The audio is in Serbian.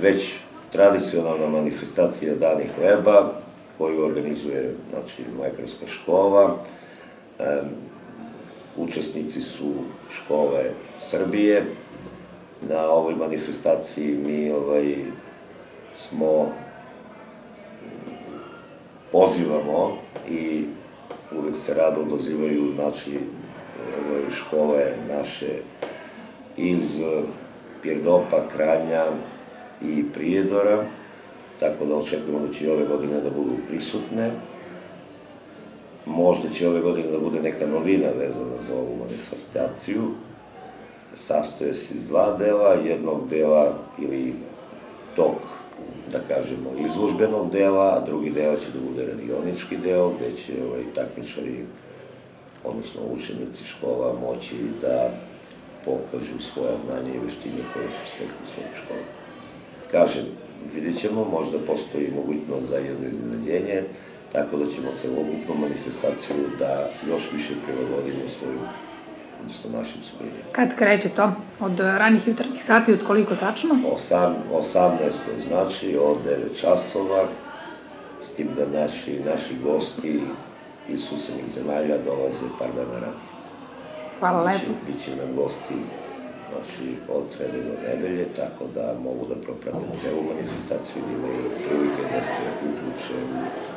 Već tradicionalna manifestacija Dani hleba, koju organizuje znači, mlekarska škola. E, učesnici su škole Srbije. Na ovoj manifestaciji mi ovaj, smo pozivamo i uvek se rado odazivaju znači, ovaj, škole naše iz Pirdopa, Kranja i Prijedora, tako da očekujemo da će ove godine da budu prisutne. Možda će ove godine da bude neka novina vezana za ovu manifestaciju. Sastoje se iz dva dela, jednog dela ili tog, da kažemo, izložbenog dela, a drugi deo će da bude radionički deo, gde će ovaj, takmičari, odnosno učenici škola, moći da pokažu svoja znanja i veštine koje su stekli u školama. Kažem, vidit ćemo, možda postoji mogućnost za jedno iznenađenje, tako da ćemo celogupnu manifestaciju da još više prilagodimo svojim odnosno našim svojinima. Kad kreće to? Od ranih jutarnjih sati, od koliko tačno? Osam, 18. znači od 9 časova, s tim da naši, naši gosti iz susednih zemalja dolaze par dana ranije. Hvala lepo. Biće, biće nam gosti znači, od srede do nedelje, tako da mogu da proprate celu manifestaciju i da imaju prilike da se uključe u.